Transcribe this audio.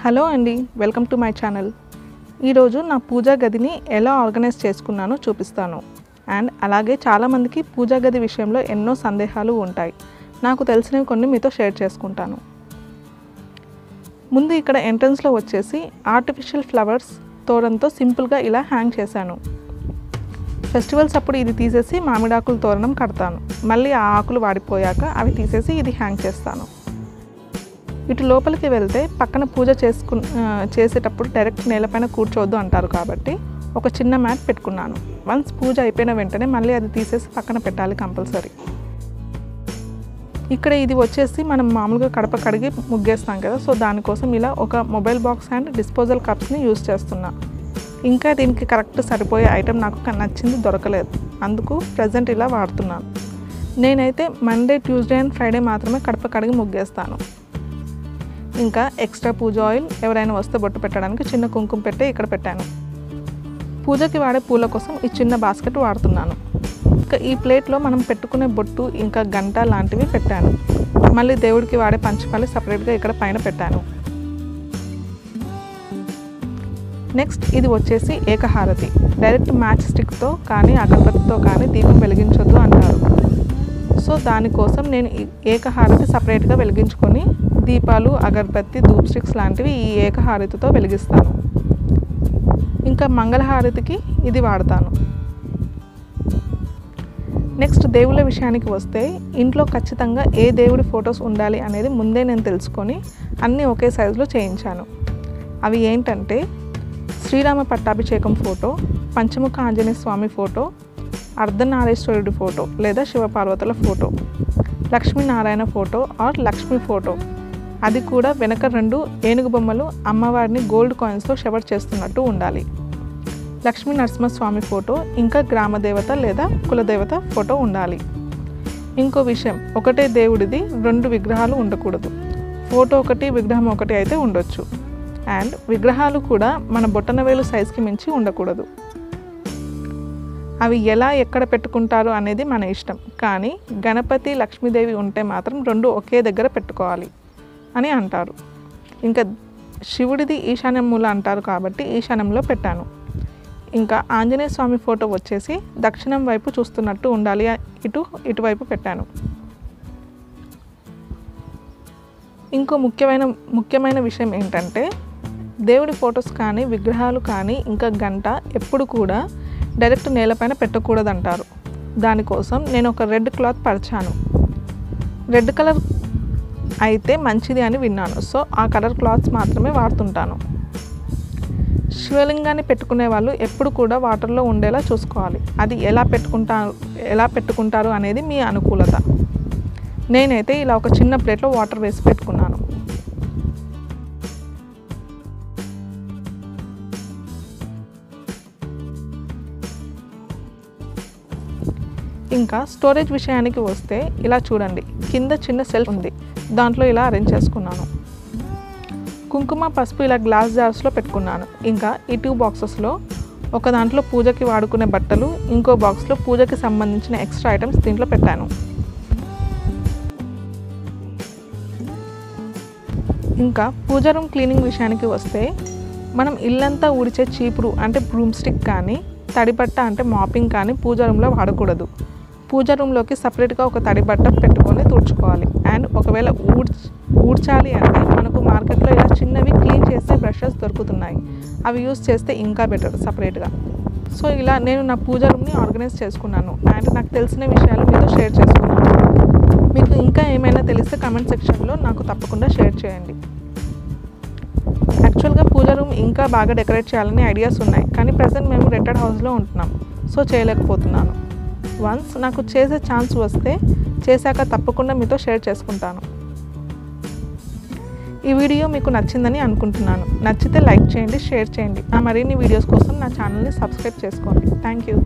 Hello అండి welcome to my channel. ఈరోజు నా పూజా గదిని ఎలా ఆర్గనైజ్ చేసుకున్నానో చూపిస్తాను. అండ్ అలాగే చాలామందికి పూజా గది విషయంలో ఎన్నో సందేహాలు ఉంటాయి. నాకు తెలిసినవి కొన్ని మీతో షేర్ చేసుకుంటాను. ముందు ఇక్కడ ఎంట్రన్స్లో వచ్చేసి ఆర్టిఫిషియల్ ఫ్లవర్స్ తోరణంతో సింపుల్గా ఇలా హ్యాంగ్ చేశాను. ఫెస్టివల్స్ అప్పుడు ఇది తీసేసి మామిడాకుల తోరణం కడతాను. మళ్ళీ ఆ ఆకులు వాడిపోయాక అవి తీసేసి ఇది హ్యాంగ్ చేస్తాను. ఇటు లోపలికి వెళ్తే పక్కన పూజ చేసుకు చేసేటప్పుడు డైరెక్ట్ నేలపైన కూర్చోవద్దు అంటారు కాబట్టి ఒక చిన్న మ్యాట్ పెట్టుకున్నాను. వన్స్ పూజ అయిపోయిన వెంటనే మళ్ళీ అది తీసేసి పక్కన పెట్టాలి కంపల్సరీ. ఇక్కడ ఇది వచ్చేసి మనం మామూలుగా కడప కడిగి ముగ్గేస్తాం కదా సో దానికోసం ఇలా ఒక మొబైల్ బాక్స్ అండ్ డిస్పోజల్ కప్స్ని యూస్ చేస్తున్నా. ఇంకా దీనికి కరెక్ట్ సరిపోయే ఐటెం నాకు నచ్చింది దొరకలేదు. అందుకు ప్రజెంట్ ఇలా వాడుతున్నాను. నేనైతే మండే ట్యూస్డే అండ్ ఫ్రైడే మాత్రమే కడప కడిగి ముగ్గేస్తాను. ఇంకా ఎక్స్ట్రా పూజ ఆయిల్ ఎవరైనా వస్తే బొట్టు పెట్టడానికి చిన్న కుంకుమ పెట్టే ఇక్కడ పెట్టాను. పూజకి వాడే పూల కోసం ఈ చిన్న బాస్కెట్ వాడుతున్నాను. ఇంకా ఈ ప్లేట్లో మనం పెట్టుకునే బొట్టు ఇంకా గంట లాంటివి పెట్టాను. మళ్ళీ దేవుడికి వాడే పంచపాలి సపరేట్గా ఇక్కడ పైన పెట్టాను. నెక్స్ట్ ఇది వచ్చేసి ఏకహారతి. డైరెక్ట్ మ్యాచ్ స్టిక్తో కానీ అగరబత్తితో కానీ దీపం వెలిగించొద్దు అంటారు. సో దానికోసం నేను ఏకహారతి సపరేట్గా వెలిగించుకొని దీపాలు అగరబత్తి ధూప్ స్టిక్స్ లాంటివి ఈ ఏకహారతితో వెలిగిస్తాను. ఇంకా మంగళహారతికి ఇది వాడతాను. నెక్స్ట్ దేవుళ్ళ విషయానికి వస్తే ఇంట్లో ఖచ్చితంగా ఏ దేవుడి ఫొటోస్ ఉండాలి అనేది ముందే నేను తెలుసుకొని అన్నీ ఒకే సైజులో చేయించాను. అవి ఏంటంటే శ్రీరామ పట్టాభిషేకం ఫోటో పంచముఖ ఆంజనేయ స్వామి ఫోటో అర్ధనారేశ్వరుడి ఫోటో లేదా శివపార్వతుల photo Lakshminarayana photo or Lakshmi photo. అది కూడా వెనక రెండు ఏనుగు బొమ్మలు అమ్మవారిని గోల్డ్ కాయిన్స్తో షవర్ చేస్తున్నట్టు ఉండాలి. లక్ష్మీ నరసింహస్వామి ఫోటో ఇంకా గ్రామదేవత లేదా కులదేవత ఫోటో ఉండాలి. ఇంకో విషయం ఒకటే దేవుడిది రెండు విగ్రహాలు ఉండకూడదు. ఫోటో ఒకటి విగ్రహం ఒకటి అయితే ఉండొచ్చు. అండ్ విగ్రహాలు కూడా మన బొట్టనవేలు సైజుకి మించి ఉండకూడదు. అవి ఎలా ఎక్కడ పెట్టుకుంటారు అనేది మన ఇష్టం. కానీ గణపతి లక్ష్మీదేవి ఉంటే మాత్రం రెండు ఒకే దగ్గర పెట్టుకోవాలి. అని అంటారు. ఇంకా శివుడిది ఈశాన్యం మూల అంటారు కాబట్టి ఈశాన్యంలో పెట్టాను. ఇంకా ఆంజనేయ స్వామి ఫోటో వచ్చేసి దక్షిణం వైపు చూస్తున్నట్టు ఉండాలి. ఇటు ఇటువైపు పెట్టాను. ఇంకో ముఖ్యమైన ముఖ్యమైన విషయం ఏంటంటే దేవుడి ఫొటోస్ కానీ విగ్రహాలు కానీ ఇంకా గంట ఎప్పుడు కూడా డైరెక్ట్ నేలపైన పెట్టకూడదంటారు. దానికోసం నేను ఒక రెడ్ క్లాత్ పరిచాను. రెడ్ కలర్ అయితే మంచిది అని విన్నాను. సో ఆ కలర్ క్లాత్స్ మాత్రమే వాడుతుంటాను. శివలింగాన్ని పెట్టుకునే వాళ్ళు ఎప్పుడు కూడా వాటర్లో ఉండేలా చూసుకోవాలి. అది ఎలా పెట్టుకుంటారు ఎలా పెట్టుకుంటారు అనేది మీ అనుకూలత. నేనైతే ఇలా ఒక చిన్న ప్లేట్లో వాటర్ వేసి పెట్టుకున్నాను. ఇంకా స్టోరేజ్ విషయానికి వస్తే ఇలా చూడండి. కింద చిన్న సెల్ఫ్ ఉంది. దాంట్లో ఇలా అరేంజ్ చేసుకున్నాను. కుంకుమ పసుపు ఇలా గ్లాస్ జార్స్లో పెట్టుకున్నాను. ఇంకా ఈ టూ బాక్సెస్లో ఒక దాంట్లో పూజకి వాడుకునే బట్టలు ఇంకో బాక్స్లో పూజకి సంబంధించిన ఎక్స్ట్రా ఐటమ్స్ దీంట్లో పెట్టాను. ఇంకా పూజ రూమ్ క్లీనింగ్ విషయానికి వస్తే మనం ఇల్లంతా ఊడిచే చీపురు అంటే బ్రూమ్ స్టిక్ కానీ తడిపట్ట అంటే మాపింగ్ కానీ పూజ రూమ్లో వాడకూడదు. పూజా రూమ్లోకి సపరేట్గా ఒక తడి బట్ట పెట్టుకొని తుడుచుకోవాలి. అండ్ ఒకవేళ ఊడ్చ్ ఊడ్చాలి అంటే మనకు మార్కెట్లో ఇలా చిన్నవి క్లీన్ చేసే బ్రషెస్ దొరుకుతున్నాయి. అవి యూస్ చేస్తే ఇంకా బెటర్ సపరేట్గా. సో ఇలా నేను నా పూజ రూమ్ని ఆర్గనైజ్ చేసుకున్నాను. అండ్ నాకు తెలిసిన విషయాలు మీతో షేర్ చేసుకున్నాను. మీకు ఇంకా ఏమైనా తెలిస్తే కమెంట్ సెక్షన్లో నాకు తప్పకుండా షేర్ చేయండి. యాక్చువల్గా పూజ రూమ్ ఇంకా బాగా డెకరేట్ చేయాలని ఐడియాస్ ఉన్నాయి. కానీ ప్రజెంట్ మేము రెంటెడ్ హౌస్లో ఉంటున్నాం. సో చేయలేకపోతున్నాను. వన్స్ నాకు చేసే ఛాన్స్ వస్తే చేశాక తప్పకుండా మీతో షేర్ చేసుకుంటాను. ఈ వీడియో మీకు నచ్చిందని అనుకుంటున్నాను. నచ్చితే లైక్ చేయండి షేర్ చేయండి. నా మరిన్ని వీడియోస్ కోసం నా ఛానల్ని సబ్స్క్రైబ్ చేసుకోండి. Thank you